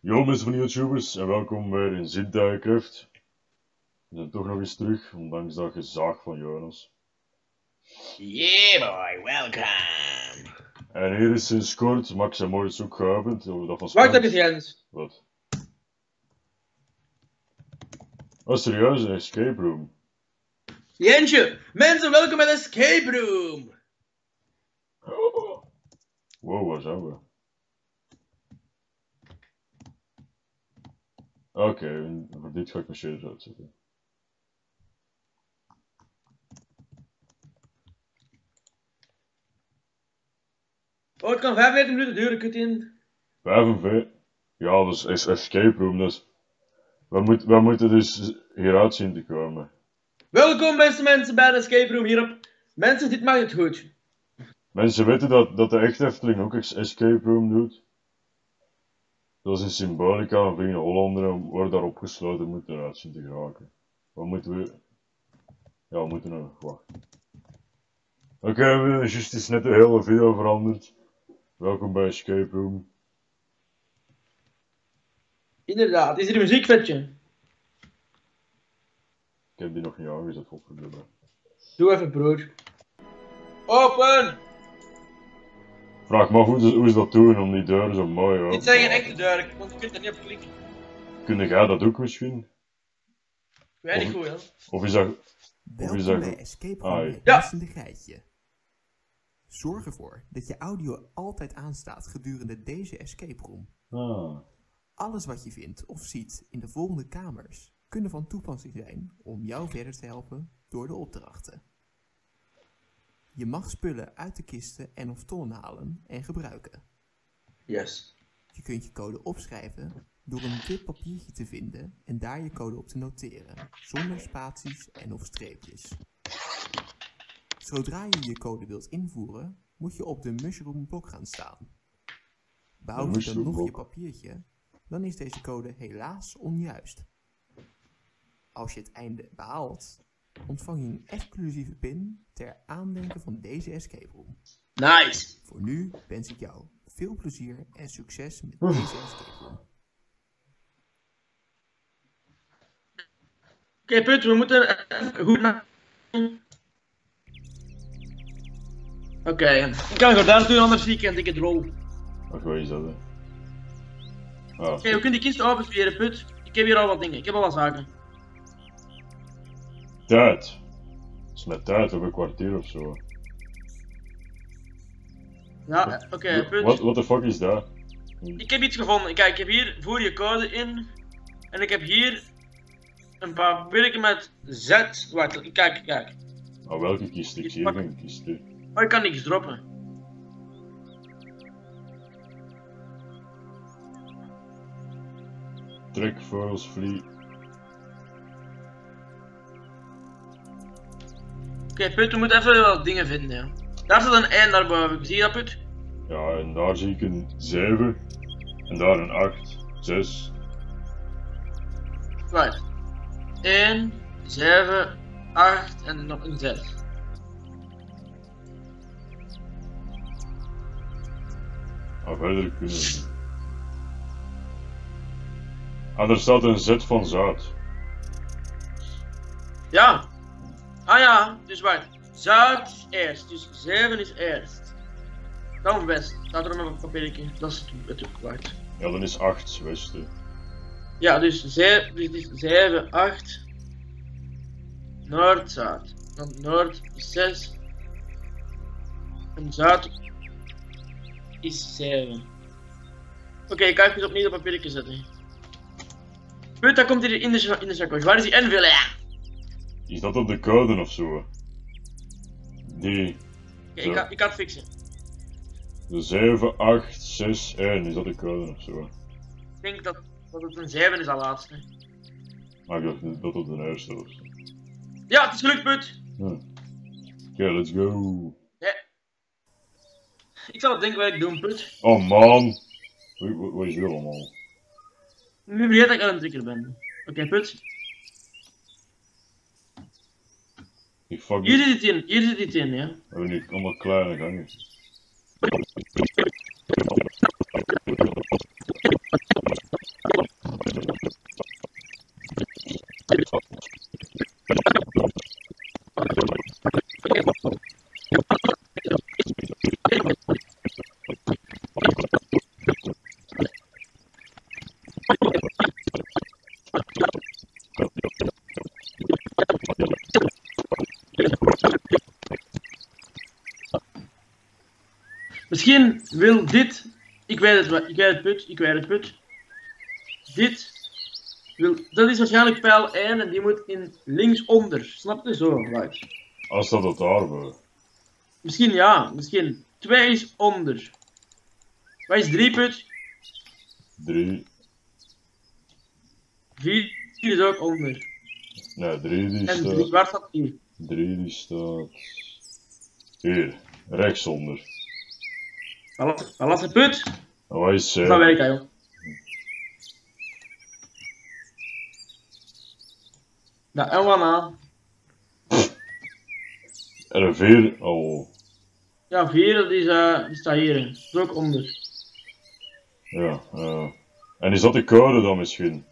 Yo mensen van YouTubers en welkom bij in Zintuigencraft. We zijn toch nog eens terug, ondanks dat gezaag van Jonas. Yeah boy, welcome. En hier is sinds kort Max en Morris ook geopend. Dat van Wacht Spans- even, Jens. Wat? Oh serieus, een escape room. Jensje, mensen, welkom bij de Escape Room. Wow, waar zijn we? Oké, voor dit ga ik mijn shaders uitzetten. Oh, het kan 45 minuten duren, kut in. 45? Ja, dat is, is escape room, dus... We, moet, we moeten dus hieruit zien te komen. Welkom, beste mensen, bij de Escape Room hierop. Mensen, dit mag het goed. Mensen weten dat, dat de echte Efteling ook es- escape room doet. Dat is een symbolica van Vrienden Hollanderen worden daar opgesloten moeten eruit zien te geraken. Wat moeten we... Ja, we moeten nog wachten. Oké, we hebben juist net de hele video veranderd. Welkom bij Escape Room. Inderdaad, is er een muziekvetje? Ik heb die nog niet aangezet, godverdomme. Doe even, broer. Open! Vraag me af hoe, ze- hoe ze dat doen om die deuren zo mooi open Dit zijn geen echte deuren, want je kunt er niet op klikken. Kun jij dat ook misschien? Ik weet niet goed, hè. Of is dat... Of is Welkom dat... bij Escape Room ja. geitje. Zorg ervoor dat je audio altijd aanstaat gedurende deze escape room. Ah. Alles wat je vindt of ziet in de volgende kamers kunnen van toepassing zijn om jou verder te helpen door de opdrachten. Je mag spullen uit de kisten en of tonnen halen en gebruiken. Yes. Je kunt je code opschrijven door een wit papiertje te vinden en daar je code op te noteren, zonder spaties en of streepjes. Zodra je je code wilt invoeren, moet je op de mushroom blok gaan staan. Behoud je dan nog je papiertje, dan is deze code helaas onjuist. Als je het einde behaalt, ontvang je een exclusieve pin ter aandenken van deze escape room. Nice. Voor nu wens ik jou veel plezier en succes met deze escape room. Oké, Put, we moeten goed naar... Oké, ik kan gordijn doen, anders zie ik een dikke Ach, wat is dat, hè? Ah, we kunnen die kist openspieren, Put. Ik heb hier al wat dingen, ik heb al wat zaken. tijd. is met tijd, hebben een kwartier of zo. Ja, oké, Put. Wat what the fuck is dat? Ik heb iets gevonden. Kijk, ik heb hier voer je code in. En ik heb hier een paar werken met Z. Wacht, kijk, kijk. Ah, welke kist? Ik zie hier geen kist. Oh, ik kan niks droppen. Trek, foils, vlie. Oké, Put, we moeten even wat dingen vinden. Ja. Daar staat een eind daarboven. Zie je dat, Put? Ja, en daar zie ik een 7. En daar een 8, 6. Right. 1, 7, 8 en nog een 6. Ah, verder kunnen we. Ah, er staat een Z van Zuid. Ja. Ah ja, dus wacht. Zuid is eerst, dus 7 is eerst. Dan west. Staat er op mijn papiertje. Dat is het, het wacht. Ja, dan is 8 Westen. Ja, dus 7, dus dit is 7, 8. Noord, Zuid. Dan Noord is 6. En Zuid is 7. Oké, ik ga even opnieuw op papiertje zetten. Put, dat komt hier in de, in de zakkoos. Waar is die invullen? Ja. Is dat op de code of zo? Die. Ik, ga, ik ga het fixen. De 7, 8, 6, 1. Is dat de code of zo? Ik denk dat, dat het een 7 is al laatste. Maar ik dacht dat op de eerste was. Ja, het is gelukt, Put. Oké, let's go. Ik zal het denkwerk doen, Put. Oh man. Wat, wat- wat is dit allemaal? Nu vergeet dat ik aan het drukker ben. Oké, okay, put. Hier zit het in, hier zit het in, ja. We hebben nu allemaal kleine gangen. Misschien wil dit, ik weet het, ik weet het put, ik weet het put. Dit, wil, dat is waarschijnlijk pijl 1 en die moet in linksonder. Snap je zo? Right. Als dat het daar wordt. Misschien ja, misschien. 2 is onder. Wat is 3 put? Drie. 4 is ook onder. Nee, drie die En 3, staat. waar staat die? Drie die staat. Hier, rechtsonder. Wat laat de put? En wat is Dat zeven? werkt dat, joh. Nou, en? En een vier. Oh, Ja, 4, dat is, eh, die staat hier. Dat is ook onder. ja. ja. En is dat de code dan misschien?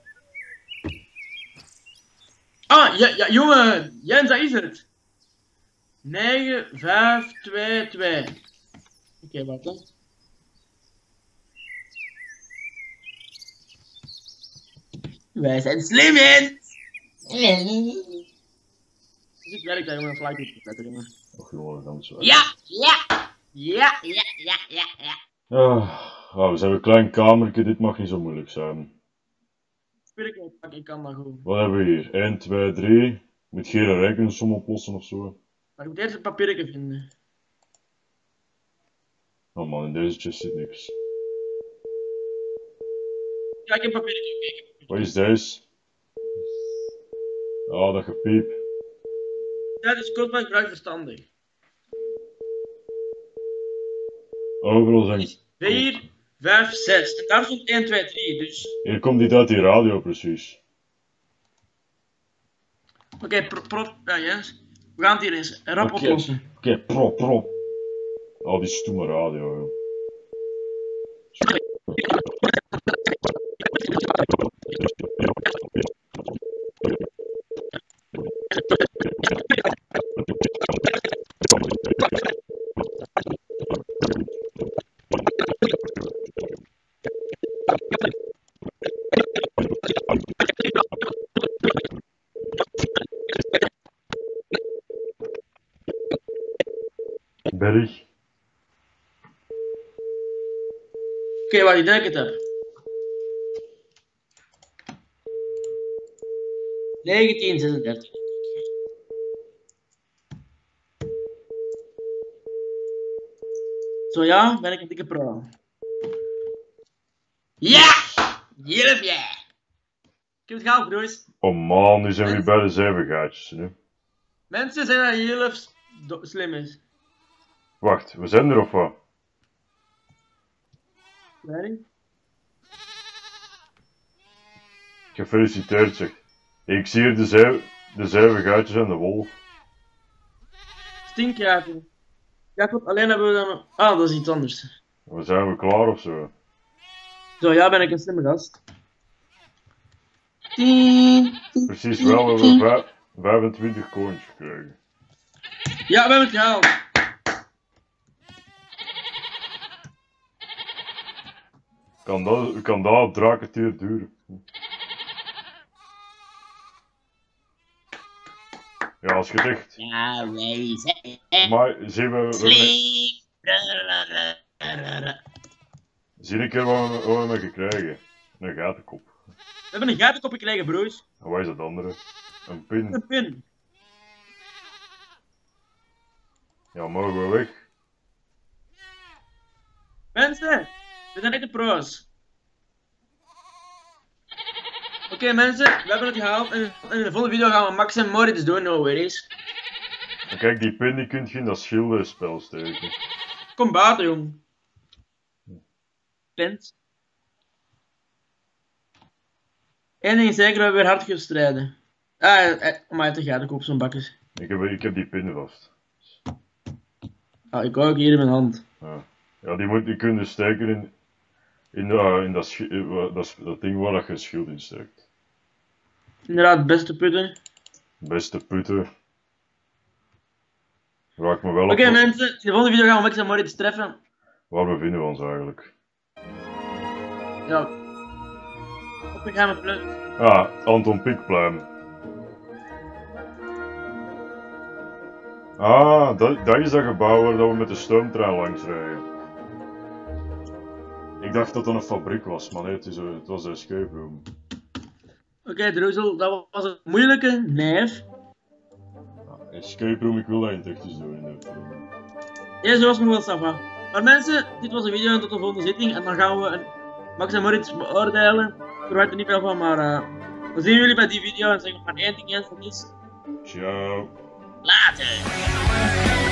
Ah, ja, ja jongen, Jens, dat is het. 9, 5, 2, 2. Oké, wat dan? Wij zijn slim! Dus ik werk daar, jongen, flight op letter, jongen. Och jongen, dan zo. Ja, ja, ja, ja, ja, ja, ja. Ah, ah, we zijn een klein kamertje, dit mag niet zo moeilijk zijn. Ik pak, ik kan dat goed. Wat hebben we hier? 1, 2, 3. Moet geen een rekensom oplossen of zo. Maar ik moet eerst een papiertje vinden. Oh man, in deze chest zit niks. Ja, ik heb ik heb- Wat is deze? Ah, dat gepiep. Dat is kort maar gebruik verstandig. Overal zijn... is 4, 5, 6. En daar stond 1, 2, 3. Dus. Hier komt dit uit die radio precies. Oké, pro, pro, ja, Jens. We gaan het hier eens rap Oké. oplossen. Oké, prop, prop. Oh, die stomme radio, joh. Berg. Oké, waar ik denk het heb. 1936. Zo ja, ben ik een dikke pro. Ja, hier heb jij. Ik heb het gehaald, broers. Oh man, nu zijn we bij de zeven gaatjes, nu. Mensen zijn dat heel do- slim is. Wacht, we zijn er of wat? Je? Gefeliciteerd zeg. Ik zie hier de, zeven, de zeven gaatjes en de wolf. Stinkjaartje. Ja, klopt. Alleen hebben we dan... Ah, dat is iets anders. We zijn we klaar of zo? Zo, ja, ben ik een slimme gast. Precies wel, we hebben vijf- 25 coins gekregen. Ja, we hebben het gehaald. Kan dat, kan dat op drakentier duren? Ja, als gedicht. Ja, wij zijn Maar zien we, slim. zie ik keer wat we, wat we hebben gekregen? Een gatenkop. We hebben een gatenkop gekregen, broers. En wat is dat andere? Een pin. Een pin. Ja, mogen we weg? Mensen, we zijn echt de pro's. Oké mensen, we hebben het gehaald en in de volgende video gaan we Max en Moritz doen, no worries. Kijk, die pin die kun je in dat schilderspel steken. Kom buiten, jong. Pint. Eén ding is zeker, we hebben weer hard gestreden. Ah, eh, maar hij heeft een gatenkop, zo'n bakkes. Ik heb, ik heb die pinnen vast. Ah, ik hou ook hier in mijn hand. Ja, ja die, moet, die kun je steken in, in, dat- in dat, eh, dat, dat ding waar dat je schild in steekt. Inderdaad, beste putten. Beste putten. Raak me wel Oké op mensen, in de volgende video gaan we Max en Moritz treffen. waar bevinden we ons eigenlijk. Ja. Op geheime plek. Ah, Anton Pieckplein. Ah, dat, dat is dat gebouw waar dat we met de stoomtrein langs rijden. Ik dacht dat dat een fabriek was, maar nee, het, is een, het was een escape room. Oké, Droezel, dat was een moeilijke neef. Ja, escape room, ik wil dat in technisch doen in. Ja, zoals nog wel Safa. Maar mensen, dit was een video en tot de volgende zitting. En dan gaan we een Max en Moritz beoordelen. Ik verwacht er niet veel van, maar eh dan zien we jullie bij die video. En zeggen we maar één ding, Jens, dat is... Ciao. Later!